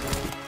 Thank you.